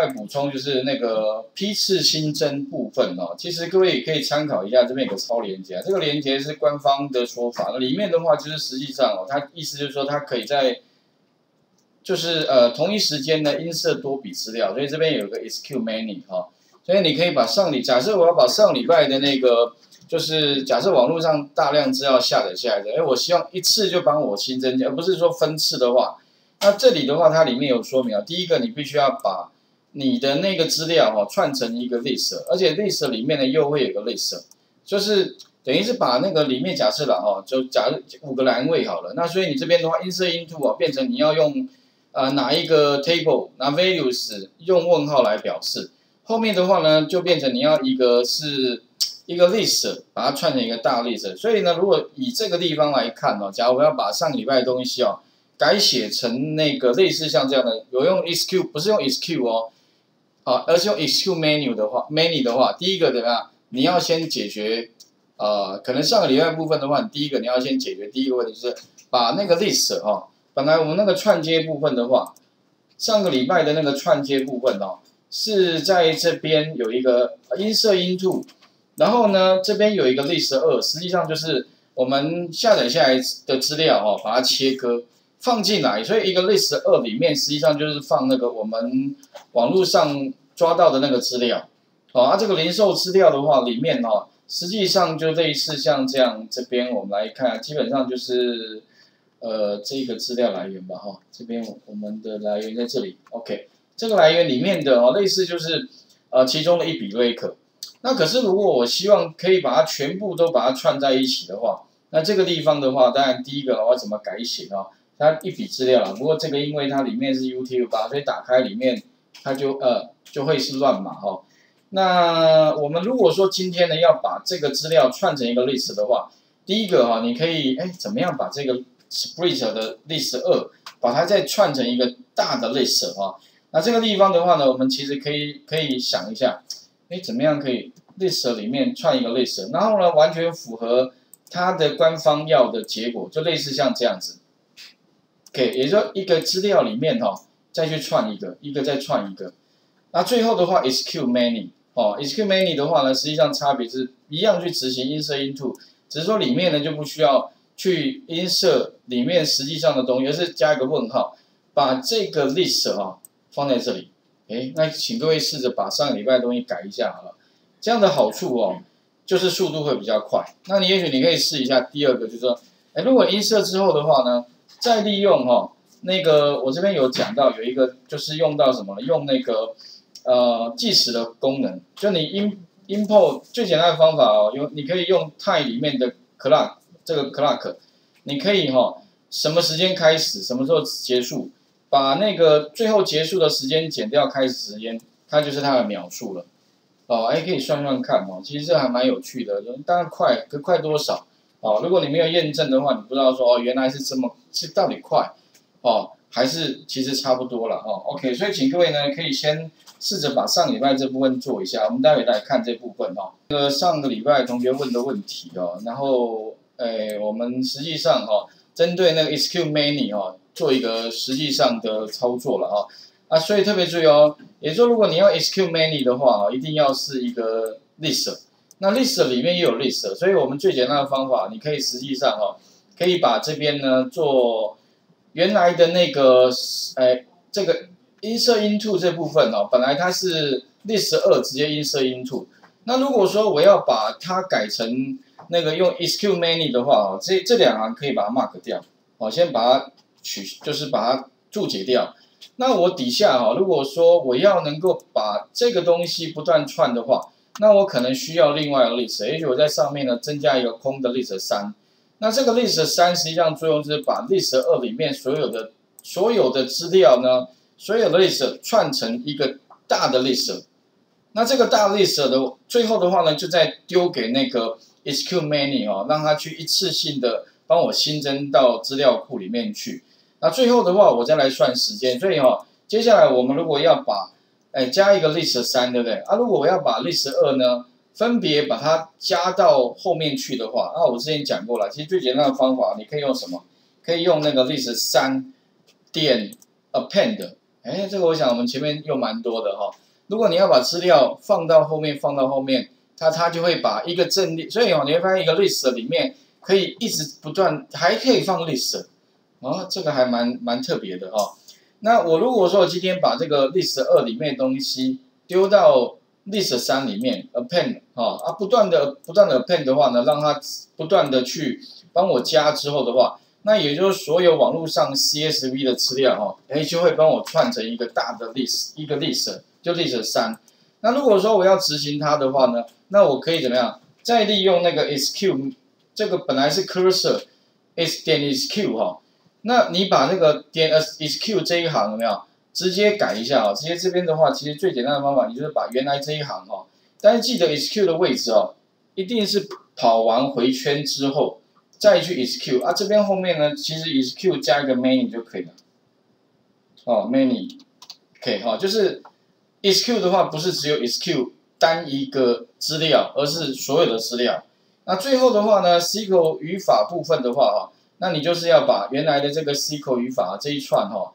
再补充就是那个批次新增部分哦，其实各位也可以参考一下，这边有个超连接，这个连接是官方的说法，里面的话就是实际上哦，它意思就是说它可以在就是呃同一时间呢音色多笔资料，所以这边有个 SQ Many 哈，所以你可以把上礼假设我要把上礼拜的那个就是假设网络上大量资料下载下来的，哎，我希望一次就帮我新增，而不是说分次的话，那这里的话它里面有说明啊，第一个你必须要把你的那个资料哈串成一个 list，而且 list 里面呢又会有个 list，就是等于是把那个里面假设了哈，就假设五个栏位好了，那所以你这边的话，insert into 啊变成你要用呃哪一个 table 拿 values 用问号来表示，后面的话呢就变成你要一个是一个 list，把它串成一个大 list，所以呢如果以这个地方来看哦，假如我要把上礼拜的东西哦改写成那个类似像这样的，有用 sq 不是用 sq 哦。好，而是用 excuse menu 的话，many 的话，第一个怎么样？你要先解决，呃，可能上个礼拜部分的话，第一个你要先解决第一个问题，就是把那个 list 哈，本来我们那个串接部分的话，上个礼拜的那个串接部分哦，是在这边有一个 insert into，然后呢，这边有一个 list 二，实际上就是我们下载下来的资料哈，把它切割。放进来，所以一个 list 二里面实际上就是放那个我们网络上抓到的那个资料，好，啊，这个零售资料的话，里面哦，实际上就类似像这样，这边我们来看，基本上就是呃这个资料来源吧，哈，这边我们的来源在这里，OK，这个来源里面的哦，类似就是呃其中的一笔 rake，那可是如果我希望可以把它全部都把它串在一起的话，那这个地方的话，当然第一个我要怎么改写啊？它一笔资料了，不过这个因为它里面是 UTF-8，所以打开里面它就呃就会是乱码哈。那我们如果说今天呢要把这个资料串成一个 list 的话，第一个哈，你可以哎怎么样把这个 split 的 list 二把它再串成一个大的 list 哈？那这个地方的话呢，我们其实可以可以想一下，哎怎么样可以 list 里面串一个 list，然后呢完全符合它的官方要的结果，就类似像这样子。OK，也就一个资料里面哈，再去串一个，一个再串一个。那最后的话，SQ Many 哦，SQ Many 的话呢，实际上差别是一样去执行 insert into，只是说里面呢就不需要去 insert 里面实际上的东西，而是加一个问号，把这个 list 哈放在这里。哎，那请各位试着把上个礼拜的东西改一下好了。这样的好处哦，就是速度会比较快。那你也许你可以试一下第二个，就是说，哎，如果 insert 之后的话呢？再利用哈，那个我这边有讲到有一个就是用到什么？用那个呃计时的功能，就你 in import 最简单的方法哦，有你可以用泰里面的 clock 这个 clock，你可以哈什么时间开始，什么时候结束，把那个最后结束的时间减掉开始时间，它就是它的秒数了。哦，哎可以算算看哦，其实这还蛮有趣的，当然快可快多少？哦，如果你没有验证的话，你不知道说哦，原来是这么，是到底快，哦，还是其实差不多了哦。OK，所以请各位呢，可以先试着把上礼拜这部分做一下，我们待会来看这部分哈。呃，上个礼拜同学问的问题哦，然后诶，我们实际上哈，针对那个 SQ Many 哦，做一个实际上的操作了哈。啊，所以特别注意哦，也说如果你要 SQ Many 的话啊，一定要是一个 list。那 list 里面也有 list，所以我们最简单的方法，你可以实际上哈，可以把这边呢做原来的那个，哎，这个 insert into 这部分哦，本来它是 list 二直接 insert into，那如果说我要把它改成那个用 SQ many 的话哦，这这两行可以把它 mark 掉，哦，先把它取，就是把它注解掉。那我底下哈，如果说我要能够把这个东西不断串的话，那我可能需要另外一个 list，也许我在上面呢增加一个空的 list 三。那这个 list 三实际上作用就是把 list 二里面所有的所有的资料呢，所有的 list 串成一个大的 list。那这个大 list 的最后的话呢，就再丢给那个 SQ Many 哦，让它去一次性的帮我新增到资料库里面去。那最后的话，我再来算时间。所以哈，接下来我们如果要把哎，加一个 list 三，对不对？啊，如果我要把 list 二呢，分别把它加到后面去的话，那我之前讲过了，其实最简单的方法，你可以用什么？可以用那个 list 三点 append，哎，这个我想我们前面用蛮多的哈。如果你要把资料放到后面，放到后面，它它就会把一个阵列，所以哦，你会发现一个 list 里面可以一直不断，还可以放 list，哦，这个还蛮蛮特别的哈。那我如果说我今天把这个 list 二里面的东西丢到 list 三里面，append 哈啊，不断的不断的 append 的话呢，让它不断的去帮我加之后的话，那也就是所有网络上 CSV 的资料哈，哎就会帮我串成一个大的 list，一个 list 就 list 三。那如果说我要执行它的话呢，那我可以怎么样？再利用那个 SQ 这个本来是 cursor，is 点 SQ 哈。那你把那个点 SQ 这一行有没有直接改一下啊？直接这边的话，其实最简单的方法，你就是把原来这一行哈，但是记得 SQ 的位置哦，一定是跑完回圈之后再去 SQ 啊。这边后面呢，其实 SQ 加一个 many 就可以了。哦，many，OK 哈，就是 SQ 的话，不是只有 SQ 单一个资料，而是所有的资料。那最后的话呢，SQL 语法部分的话哈。那你就是要把原来的这个 SQL 语法这一串哈，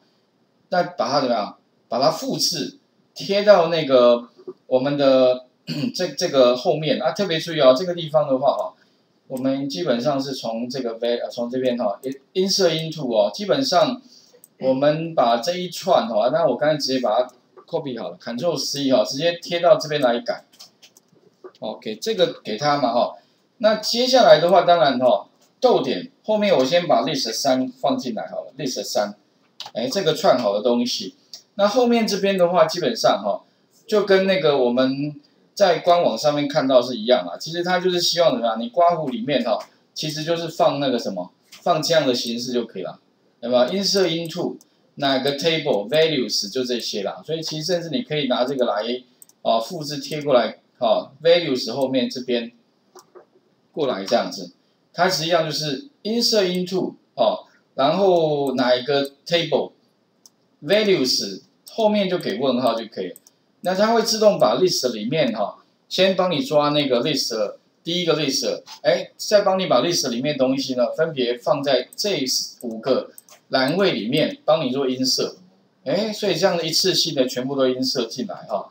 再把它怎么样？把它复制贴到那个我们的 这这个后面啊。特别注意啊，这个地方的话哈，我们基本上是从这个 v 从这边哈，insert into 哦，基本上我们把这一串哈，那我刚才直接把它 copy 好了，Ctrl C 哈，直接贴到这边来改。OK，这个给他嘛哈。那接下来的话，当然哈。逗点后面，我先把 list 三放进来好了。list 三，哎，这个串好的东西。那后面这边的话，基本上哈，就跟那个我们在官网上面看到是一样啊。其实它就是希望怎么样？你刮胡里面哈，其实就是放那个什么，放这样的形式就可以了，对吧？insert into 哪个 table values 就这些啦。所以其实甚至你可以拿这个来啊，复制贴过来，哈，values 后面这边过来这样子。它实际上就是 insert into 哦，然后哪一个 table values 后面就给问号就可以了。那它会自动把 list 里面哈，先帮你抓那个 list 第一个 list，哎，再帮你把 list 里面东西呢分别放在这五个栏位里面，帮你做音色。哎，所以这样的一次性的全部都音色进来哈。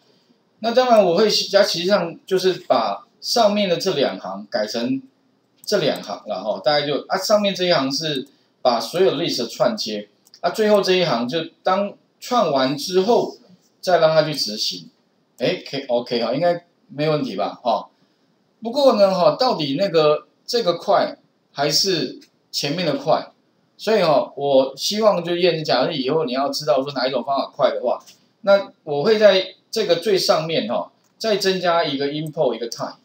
那当然我会加，其实上就是把上面的这两行改成。这两行，然后大概就啊，上面这一行是把所有 list 串接，那，最后这一行就当串完之后，再让它去执行，哎，可以 OK 哈，应该没问题吧？哈，不过呢，哈，到底那个这个快还是前面的快？所以哈，我希望就验，假如以后你要知道说哪一种方法快的话，那我会在这个最上面哈，再增加一个 import 一个 time，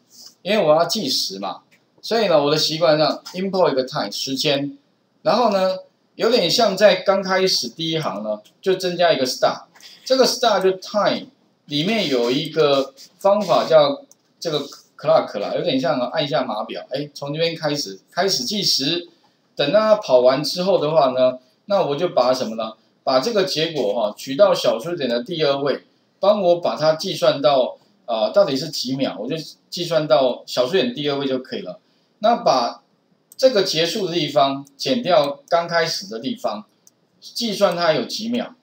因为我要计时嘛。所以呢，我的习惯上 import 一个 time 时间，然后呢，有点像在刚开始第一行呢，就增加一个 star，这个 star 就 time 里面有一个方法叫这个 clock 啦，有点像按一下码表，哎，从这边开始开始计时，等它跑完之后的话呢，那我就把什么呢？把这个结果哈取到小数点的第二位，帮我把它计算到啊到底是几秒，我就计算到小数点第二位就可以了。那把这个结束的地方减掉刚开始的地方，计算它有几秒，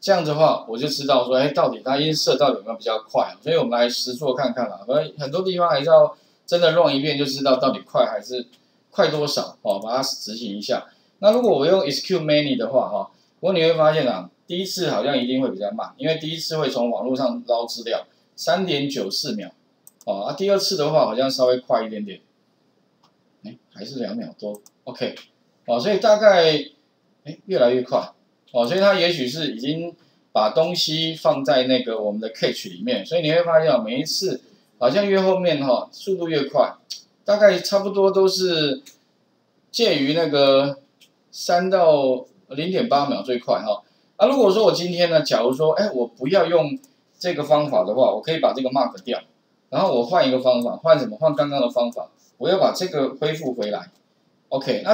这样的话我就知道说，哎，到底它音色到底有没有比较快？所以我们来实做看看啦。反正很多地方还是要真的 run 一遍就知道到底快还是快多少哦，把它执行一下。那如果我用 SQ many 的话哈，不过你会发现啊，第一次好像一定会比较慢，因为第一次会从网络上捞资料，三点九四秒哦，啊，第二次的话好像稍微快一点点。哎，还是两秒多，OK，哦，所以大概，哎，越来越快，哦，所以它也许是已经把东西放在那个我们的 cache 里面，所以你会发现每一次好像越后面哈，速度越快，大概差不多都是介于那个三到零点八秒最快哈。啊，如果说我今天呢，假如说，哎，我不要用这个方法的话，我可以把这个 mark 掉，然后我换一个方法，换什么？换刚刚的方法。我要把这个恢复回来，OK，那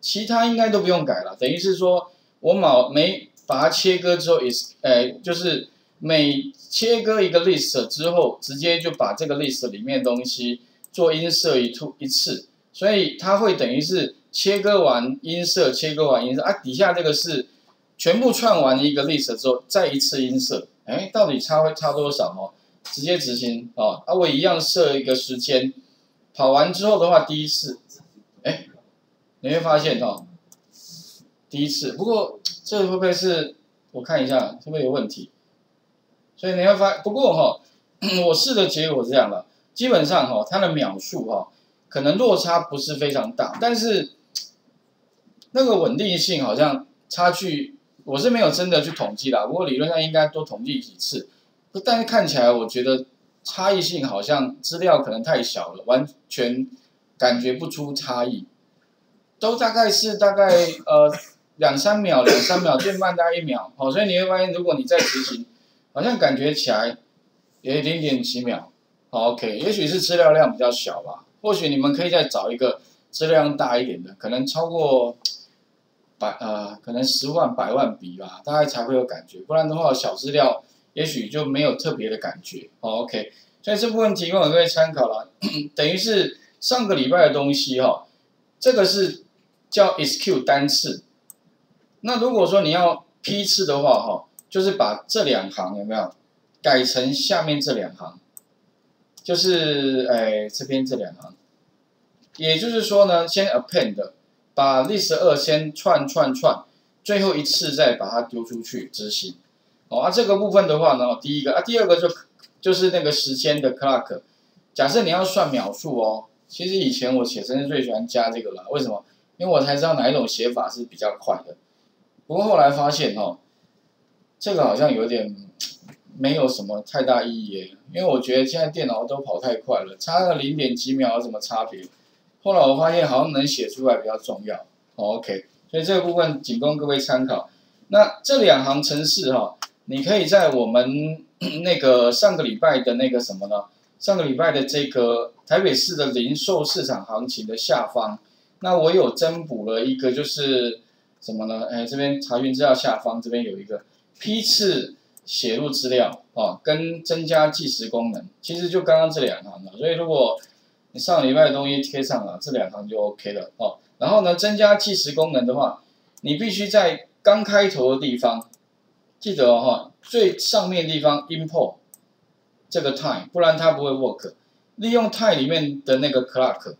其他应该都不用改了。等于是说，我每每把它切割之后，is，呃，就是每切割一个 list 之后，直接就把这个 list 里面的东西做音色一出一次，所以它会等于是切割完音色，切割完音色啊，底下这个是全部串完一个 list 之后，再一次 insert，哎，到底差会差多少哦？直接执行哦，啊，我一样设一个时间，跑完之后的话，第一次，哎，你会发现哦，第一次，不过这会不会是？我看一下，会不会有问题？所以你会发，不过哈，我试的结果是这样的，基本上哈，它的秒数哈，可能落差不是非常大，但是那个稳定性好像差距，我是没有真的去统计的，不过理论上应该多统计几次，但是看起来我觉得差异性好像资料可能太小了，完全感觉不出差异，都大概是大概 呃。两三秒，两三秒最慢大概一秒，好，所以你会发现，如果你在执行，好像感觉起来也一点点几秒，好，OK，也许是资料量比较小吧，或许你们可以再找一个资料量大一点的，可能超过百呃，可能十万、百万笔吧，大概才会有感觉，不然的话，小资料也许就没有特别的感觉，好，OK，所以这部分提供各位参考了，等于是上个礼拜的东西哈，这个是叫 SQ 单次。那如果说你要批次的话，哈，就是把这两行有没有改成下面这两行，就是哎这边这两行，也就是说呢，先 append，把 list 二先串串串，最后一次再把它丢出去执行。好啊，这个部分的话呢，第一个啊，第二个就就是那个时间的 clock，假设你要算秒数哦，其实以前我写程式最喜欢加这个了，为什么？因为我才知道哪一种写法是比较快的。不过后来发现哦，这个好像有点没有什么太大意义，因为我觉得现在电脑都跑太快了，差个零点几秒有什么差别？后来我发现好像能写出来比较重要。OK，所以这个部分仅供各位参考。那这两行程式哈，你可以在我们 那个上个礼拜的那个什么呢？上个礼拜的这个台北市的零售市场行情的下方，那我有增补了一个就是。什么呢？哎，这边查询资料下方这边有一个批次写入资料啊，跟增加计时功能，其实就刚刚这两行了。所以如果你上礼拜的东西贴上了，这两行就 OK 了哦。然后呢，增加计时功能的话，你必须在刚开头的地方记得哈，最上面地方 import 这个 time，不然它不会 work。利用 time 里面的那个 clock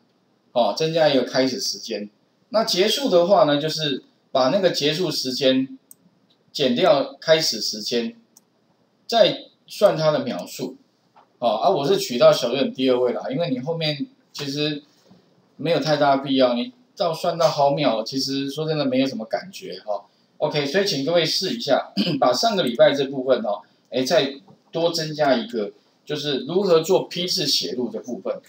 哦，增加一个开始时间。那结束的话呢，就是。把那个结束时间减掉开始时间，再算它的秒数，啊，而我是取到小于第二位啦，因为你后面其实没有太大必要，你到算到毫秒，其实说真的没有什么感觉哈。OK，所以请各位试一下，把上个礼拜这部分哦，哎，再多增加一个，就是如何做批次写入的部分。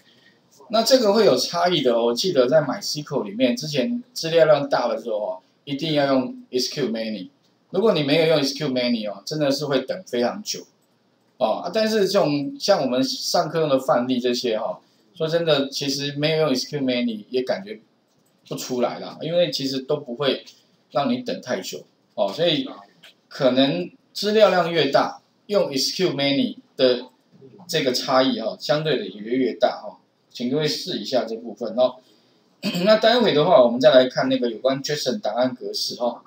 那这个会有差异的，我记得在 MySQL 里面之前资料量大的时候哦。一定要用 SQ Many，如果你没有用 SQ Many 哦，真的是会等非常久，哦，但是这种像我们上课用的范例这些哈，说真的，其实没有用 SQ Many 也感觉不出来啦，因为其实都不会让你等太久，哦，所以可能资料量越大，用 SQ Many 的这个差异哈，相对的也越越大哈，请各位试一下这部分哦。那待会的话，我们再来看那个有关 JSON 档案格式哈。